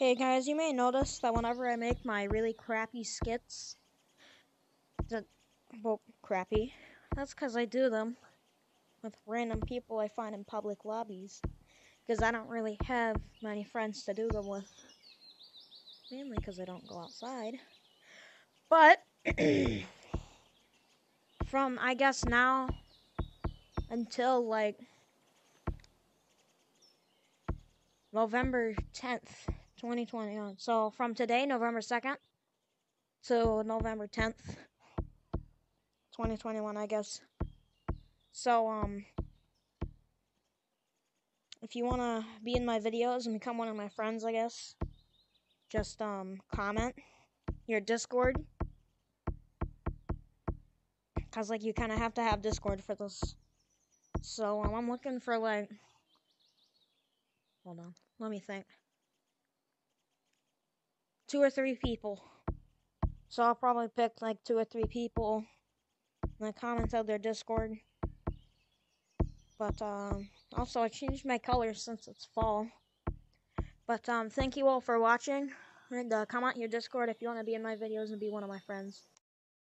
Hey guys, you may notice that whenever I make my really crappy skits, that, well, crappy, that's because I do them with random people I find in public lobbies. Because I don't really have many friends to do them with. Mainly because I don't go outside. But, from, I guess, now until, like, November 10th, 2021. So from today, November 2nd, to November 10th, 2021, I guess. So, um, if you want to be in my videos and become one of my friends, I guess, just, um, comment your Discord. Because, like, you kind of have to have Discord for this. So, um, I'm looking for, like, hold on, let me think two or three people. So I'll probably pick like two or three people in the comments of their Discord. But um, also I changed my colors since it's fall. But um, thank you all for watching. And uh, comment your Discord if you want to be in my videos and be one of my friends.